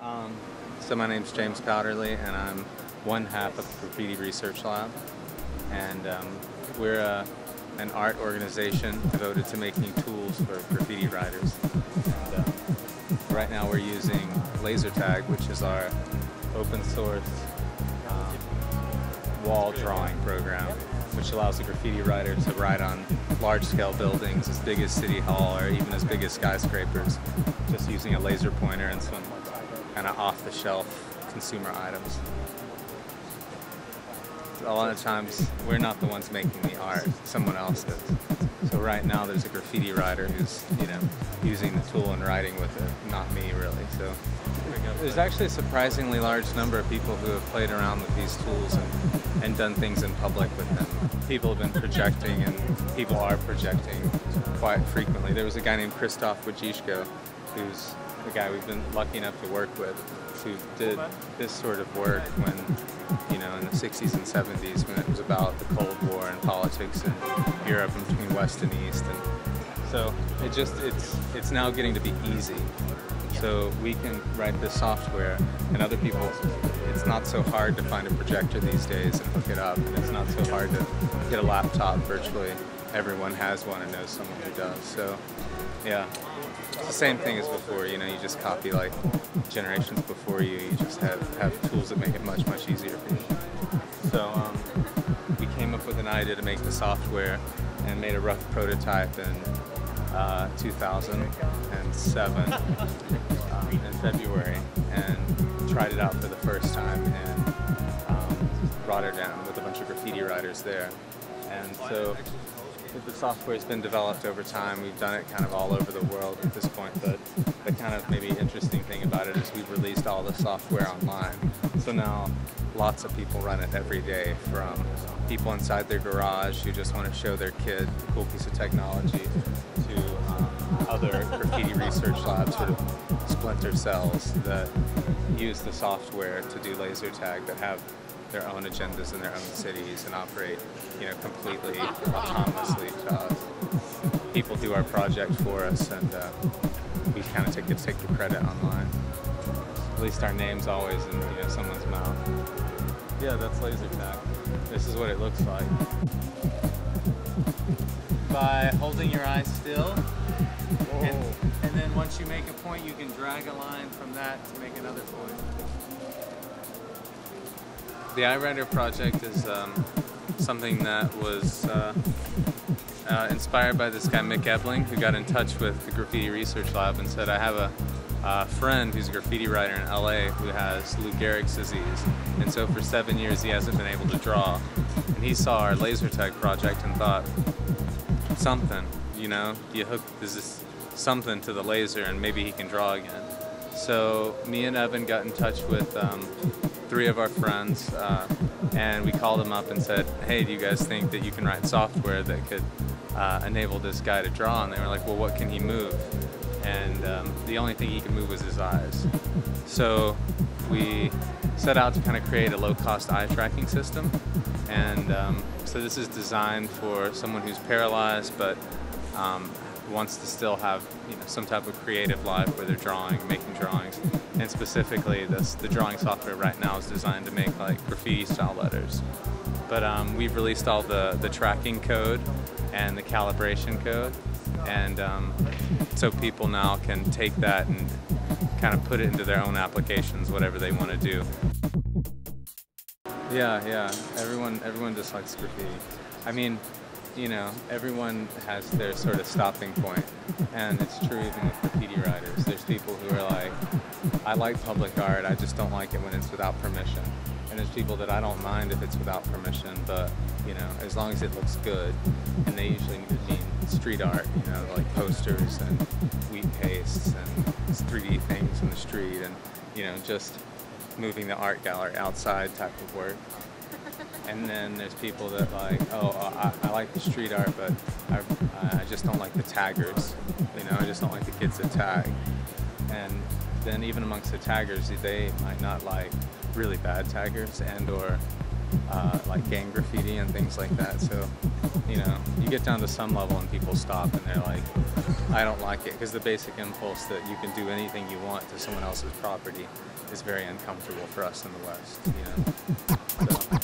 Um, so my name's James Powderly, and I'm one half of the Graffiti Research Lab, and um, we're a, an art organization devoted to making tools for graffiti writers. And, uh, right now we're using LaserTag, which is our open source wall drawing program, which allows a graffiti writer to write on large-scale buildings as big as City Hall or even as big as skyscrapers, just using a laser pointer and some kind of off-the-shelf consumer items. A lot of times, we're not the ones making the art; someone else is. So right now, there's a graffiti writer who's, you know, using the tool and writing with it. Not me, really. So there's actually a surprisingly large number of people who have played around with these tools and, and done things in public with them. People have been projecting, and people are projecting quite frequently. There was a guy named Krzysztof Wodiczko, who's the guy we've been lucky enough to work with, who did this sort of work when, you know, in the 60s and 70s when it was about the Cold War and politics in Europe and between West and East. And so it just, it's, it's now getting to be easy. So we can write this software and other people, it's not so hard to find a projector these days and hook it up. And it's not so hard to get a laptop. Virtually everyone has one and knows someone who does. So yeah, it's the same thing as before. You know, you just copy like generations before you. You just have, have tools that make it much, much easier for you. So um, we came up with an idea to make the software and made a rough prototype in uh, 2007 um, in February and tried it out for the first time in um, Rotterdam with a bunch of graffiti writers there. And so the software has been developed over time. We've done it kind of all over the world at this point, but the kind of maybe interesting thing about it is we've released all the software online. So now lots of people run it every day from people inside their garage who just want to show their kid a cool piece of technology to um, other graffiti research labs, sort of splinter cells that use the software to do laser tag that have their own agendas in their own cities and operate, you know, completely autonomously to us. People do our project for us, and uh, we kind of take the, take the credit online. At least our name's always in you know someone's mouth. Yeah, that's laser tag. This is what it looks like. By holding your eyes still, and, and then once you make a point, you can drag a line from that to make another point. The EyeWriter project is um, something that was uh, uh, inspired by this guy Mick Ebeling, who got in touch with the Graffiti Research Lab and said, "I have a, a friend who's a graffiti writer in LA who has Lou Gehrig's disease, and so for seven years he hasn't been able to draw. And he saw our laser tag project and thought, something, you know, you hook this something to the laser, and maybe he can draw again." So me and Evan got in touch with um, three of our friends, uh, and we called them up and said, "Hey, do you guys think that you can write software that could uh, enable this guy to draw?" And they were like, "Well, what can he move?" And um, the only thing he could move was his eyes. So we set out to kind of create a low-cost eye tracking system, and um, so this is designed for someone who's paralyzed but um, wants to still have you know some type of creative life where they're drawing, making drawings, and specifically this the drawing software right now is designed to make like graffiti style letters. But um, we've released all the the tracking code and the calibration code, and um, so people now can take that and kind of put it into their own applications, whatever they want to do. Yeah, yeah. Everyone, everyone just likes graffiti. I mean, you know, everyone has their sort of stopping point, and it's true even with graffiti writers. There's people who are like, I like public art, I just don't like it when it's without permission. And there's people that I don't mind if it's without permission, but you know, as long as it looks good, and they usually mean street art, you know, like posters and wheat pastes and 3D things in the street, and you know, just moving the art gallery outside type of work. And then there's people that like, oh, I, I like the street art, but I, I just don't like the taggers. You know, I just don't like the kids that tag. And then even amongst the taggers, they might not like really bad taggers and or uh, like gang graffiti and things like that. So, you know, you get down to some level and people stop and they're like, I don't like it because the basic impulse that you can do anything you want to someone else's property is very uncomfortable for us in the West. You know.